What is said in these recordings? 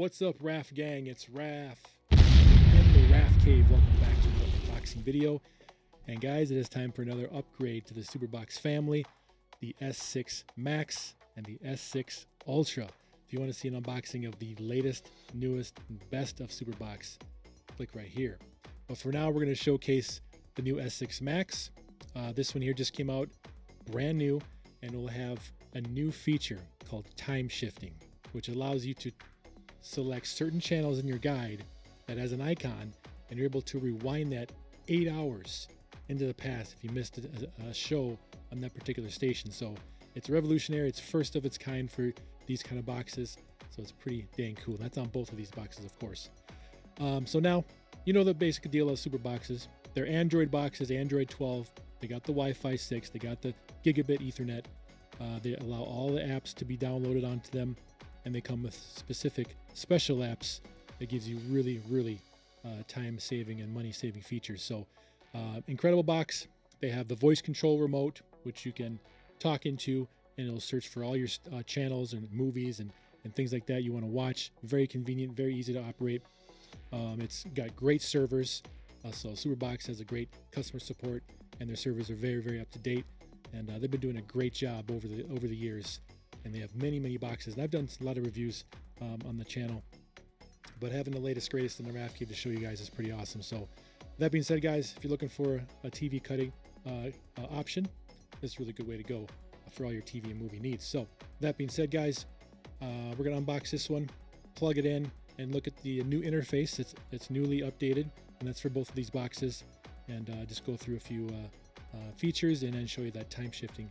What's up, RAF gang? It's RAF in the RAF Cave. Welcome back to the unboxing video. And guys, it is time for another upgrade to the Superbox family, the S6 Max and the S6 Ultra. If you want to see an unboxing of the latest, newest, best of Superbox, click right here. But for now, we're going to showcase the new S6 Max. Uh, this one here just came out brand new and will have a new feature called time shifting, which allows you to select certain channels in your guide that has an icon and you're able to rewind that eight hours into the past if you missed a, a show on that particular station. So it's revolutionary. It's first of its kind for these kind of boxes. So it's pretty dang cool. That's on both of these boxes, of course. Um, so now, you know the basic deal of super boxes. They're Android boxes, Android 12. They got the Wi-Fi 6. They got the gigabit Ethernet. Uh, they allow all the apps to be downloaded onto them and they come with specific special apps that gives you really, really uh, time saving and money saving features. So, uh, incredible box. They have the voice control remote, which you can talk into, and it'll search for all your uh, channels and movies and, and things like that you want to watch. Very convenient, very easy to operate. Um, it's got great servers. Uh, so, Superbox has a great customer support, and their servers are very, very up to date. And uh, they've been doing a great job over the over the years and they have many, many boxes. And I've done a lot of reviews um, on the channel, but having the latest, greatest in the RAF Cave to show you guys is pretty awesome. So, that being said, guys, if you're looking for a TV cutting uh, uh, option, this is a really good way to go for all your TV and movie needs. So, that being said, guys, uh, we're gonna unbox this one, plug it in, and look at the new interface. It's it's newly updated, and that's for both of these boxes. And uh, just go through a few uh, uh, features and then show you that time shifting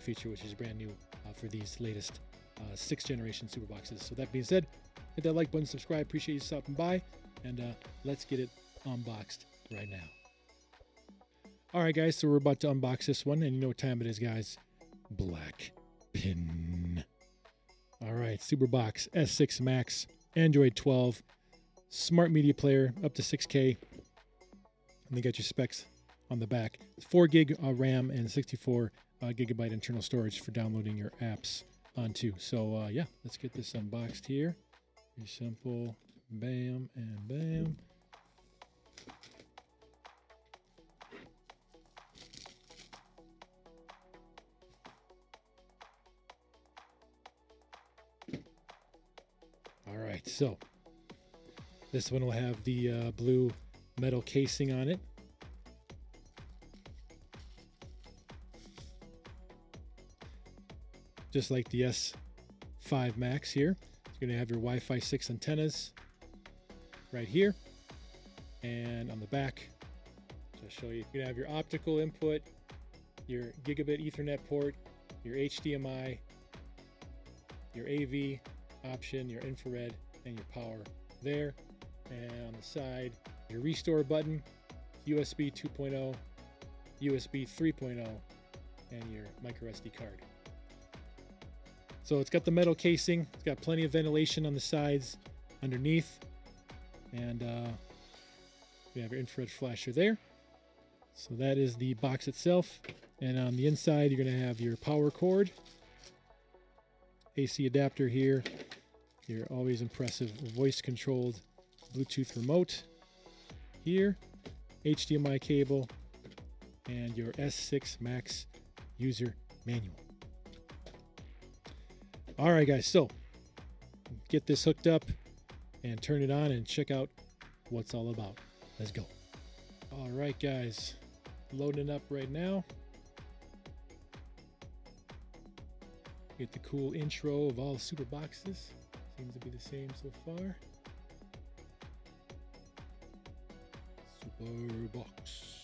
feature, which is brand new uh, for these latest uh, sixth generation super boxes. So that being said, hit that like button, subscribe. Appreciate you stopping by, and uh, let's get it unboxed right now. All right, guys. So we're about to unbox this one, and you know what time it is, guys. Black pin. All right, Superbox S6 Max, Android 12, smart media player up to 6K. And they got your specs on the back. 4 gig uh, RAM and 64 uh, gigabyte internal storage for downloading your apps onto. So uh, yeah, let's get this unboxed here. Very simple. Bam and bam. All right, so this one will have the uh, blue metal casing on it. Just like the S5 Max here. It's going to have your Wi-Fi 6 antennas right here. And on the back, I'll show you, you're going to have your optical input, your gigabit Ethernet port, your HDMI, your AV option, your infrared, and your power there. And on the side, your restore button, USB 2.0, USB 3.0, and your micro SD card. So it's got the metal casing. It's got plenty of ventilation on the sides underneath. And uh, we have your infrared flasher there. So that is the box itself. And on the inside, you're going to have your power cord, AC adapter here, your always impressive voice controlled Bluetooth remote here, HDMI cable, and your S6 Max user manual. All right, guys, so get this hooked up and turn it on and check out what's all about. Let's go. All right, guys, loading up right now. Get the cool intro of all super boxes. Seems to be the same so far. Super box.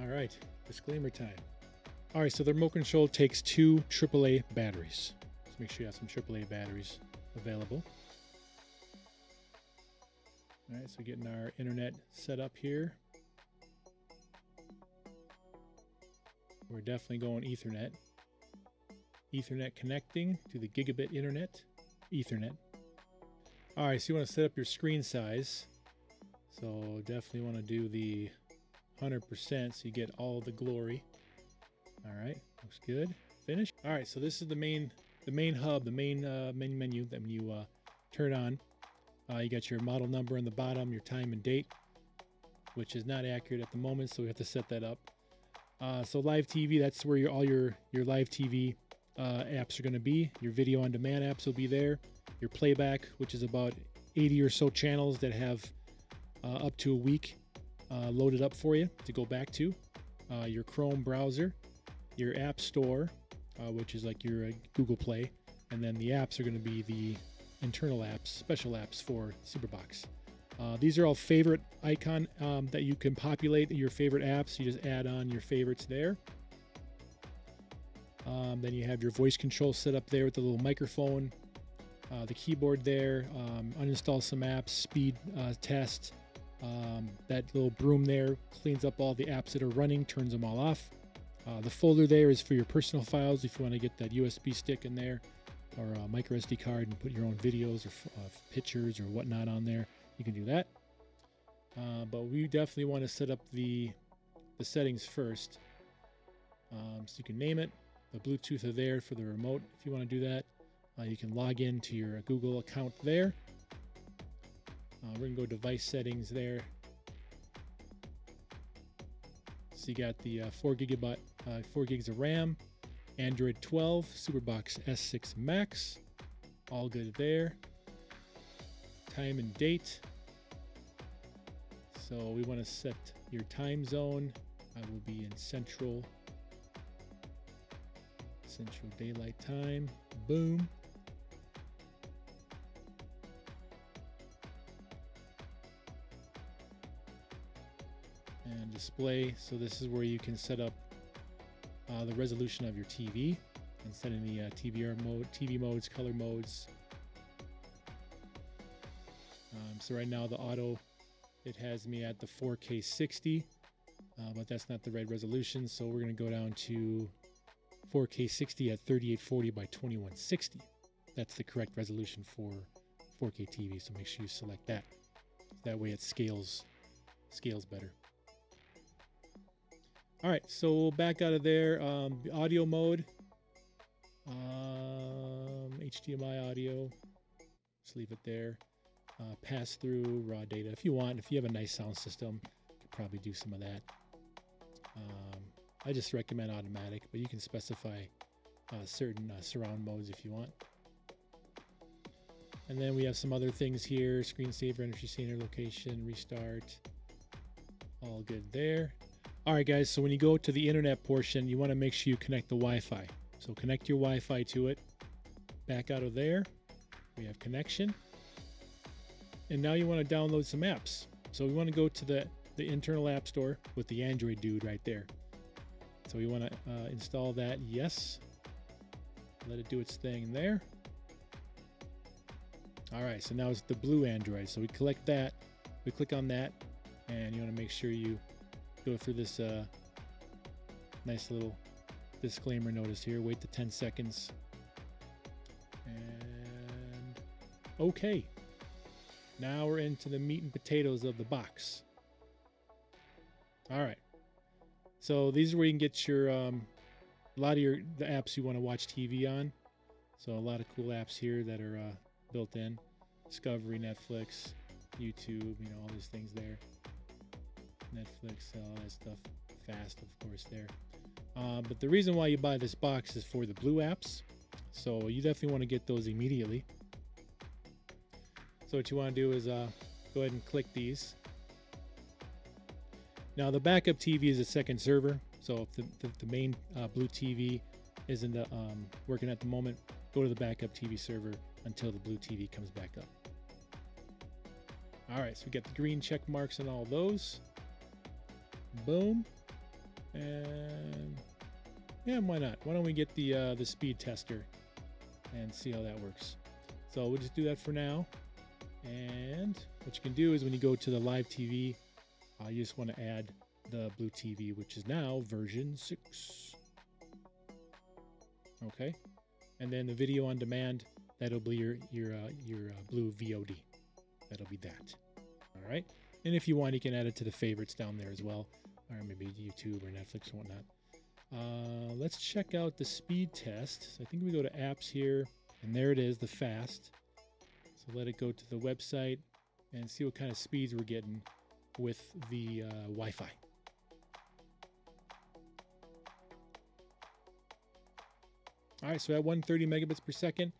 All right, disclaimer time. All right, so the remote control takes two AAA batteries. So make sure you have some AAA batteries available. All right, so getting our internet set up here. We're definitely going Ethernet. Ethernet connecting to the gigabit internet. Ethernet. All right, so you want to set up your screen size. So definitely want to do the 100% so you get all the glory. All right, looks good. finish. All right, so this is the main the main hub, the main uh, main menu that when you uh, turn on, uh, you got your model number on the bottom, your time and date, which is not accurate at the moment, so we have to set that up. Uh, so live TV, that's where your all your your live TV uh, apps are going to be. Your video on demand apps will be there. Your playback, which is about 80 or so channels that have uh, up to a week uh, loaded up for you to go back to. Uh, your Chrome browser, your App Store, uh, which is like your uh, Google Play, and then the apps are going to be the internal apps, special apps for Superbox. Uh, these are all favorite icon um, that you can populate your favorite apps. You just add on your favorites there. Um, then you have your voice control set up there with the little microphone, uh, the keyboard there. Um, uninstall some apps, speed test. Um, that little broom there cleans up all the apps that are running, turns them all off. Uh, the folder there is for your personal files if you want to get that USB stick in there or a micro SD card and put your own videos or uh, pictures or whatnot on there. You can do that. Uh, but we definitely want to set up the the settings first. Um, so you can name it. The Bluetooth are there for the remote if you want to do that. Uh, you can log in to your Google account there. Uh, we're to go device settings there. So you got the uh, 4 gigabyte, uh, 4 gigs of RAM, Android 12, Superbox S6 Max, all good there. Time and date. So we want to set your time zone. I will be in Central Central Daylight Time. Boom. And display. So this is where you can set up uh, the resolution of your TV and set in the uh, TVR mode, TV modes, color modes. Um, so right now the auto, it has me at the 4K 60, uh, but that's not the right resolution. So we're going to go down to 4K 60 at 3840 by 2160. That's the correct resolution for 4K TV. So make sure you select that. That way it scales scales better. All right, so we'll back out of there. Um, audio mode, um, HDMI audio, just leave it there. Uh, pass through raw data if you want. If you have a nice sound system, you could probably do some of that. Um, I just recommend automatic, but you can specify uh, certain uh, surround modes if you want. And then we have some other things here, screensaver, energy saver location, restart, all good there. All right, guys, so when you go to the internet portion, you want to make sure you connect the Wi-Fi. So connect your Wi-Fi to it. Back out of there, we have connection. And now you want to download some apps. So we want to go to the, the internal app store with the Android dude right there. So we want to uh, install that, yes. Let it do its thing there. All right, so now it's the blue Android. So we collect that, we click on that, and you want to make sure you go through this uh, nice little disclaimer notice here. Wait the 10 seconds. And okay. Now we're into the meat and potatoes of the box. All right. So these are where you can get your um, a lot of your the apps you want to watch TV on. So a lot of cool apps here that are uh, built in: Discovery, Netflix, YouTube. You know all these things there. Netflix, all that stuff. Fast, of course, there. Uh, but the reason why you buy this box is for the blue apps. So you definitely want to get those immediately. So what you want to do is uh, go ahead and click these. Now the backup TV is a second server, so if the, the, the main uh, blue TV isn't uh, um, working at the moment, go to the backup TV server until the blue TV comes back up. All right, so we got the green check marks on all those. Boom. And yeah, why not? Why don't we get the uh, the speed tester and see how that works? So we'll just do that for now. And what you can do is when you go to the live TV I just want to add the Blue TV, which is now version 6. Okay. And then the video on demand, that'll be your your uh, your uh, Blue VOD. That'll be that. All right. And if you want, you can add it to the favorites down there as well, or maybe YouTube or Netflix or whatnot. Uh, let's check out the speed test. So I think we go to apps here, and there it is, the fast. So let it go to the website and see what kind of speeds we're getting with the uh, Wi-Fi. All right, so at 130 megabits per second,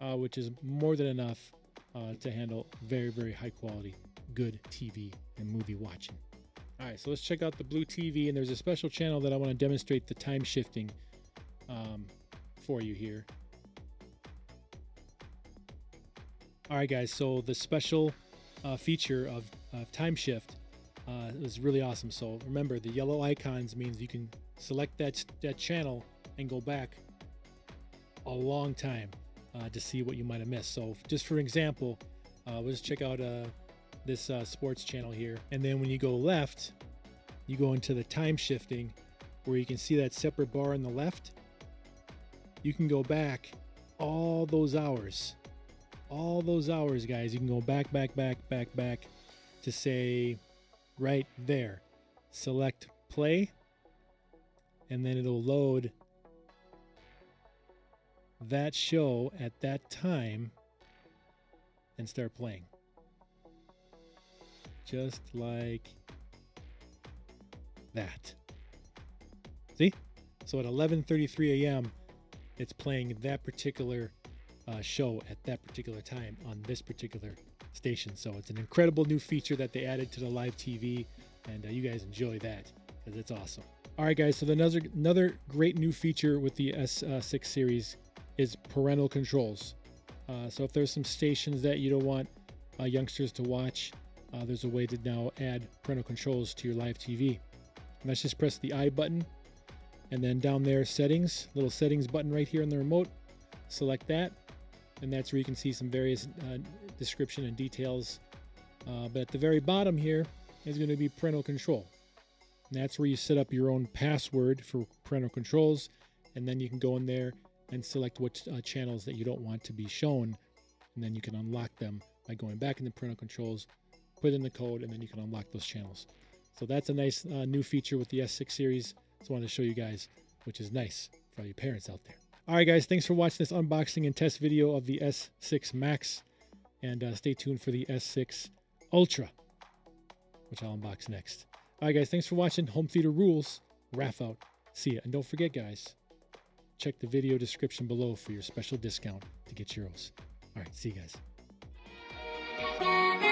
uh, which is more than enough uh, to handle very, very high quality, good TV and movie watching. All right, so let's check out the Blue TV, and there's a special channel that I want to demonstrate the time shifting um, for you here. All right, guys, so the special uh, feature of, of time shift uh, is really awesome. So remember, the yellow icons means you can select that, that channel and go back a long time uh, to see what you might have missed. So just for example, uh, let's check out uh, this uh, sports channel here. And then when you go left, you go into the time shifting where you can see that separate bar on the left. You can go back all those hours, all those hours, guys. You can go back, back, back, back, back to say right there. Select play, and then it'll load that show at that time and start playing. Just like that. See? So at 11:33 a.m., it's playing that particular uh, show at that particular time on this particular station. So it's an incredible new feature that they added to the live TV, and uh, you guys enjoy that because it's awesome. All right, guys. So the another another great new feature with the S6 uh, series is parental controls. Uh, so if there's some stations that you don't want uh, youngsters to watch, uh, there's a way to now add parental controls to your live TV. And let's just press the I button and then down there settings, little settings button right here on the remote. Select that and that's where you can see some various uh, description and details. Uh, but at the very bottom here is going to be parental control. And that's where you set up your own password for parental controls and then you can go in there and select which uh, channels that you don't want to be shown. And then you can unlock them by going back in the parental controls, put in the code, and then you can unlock those channels. So that's a nice uh, new feature with the S6 series. Just wanted to show you guys, which is nice for all you parents out there. All right, guys, thanks for watching this unboxing and test video of the S6 Max. And uh, stay tuned for the S6 Ultra, which I'll unbox next. All right, guys, thanks for watching Home Theater Rules. Raff out. See ya. And don't forget, guys, check the video description below for your special discount to get yours. All right, see you guys.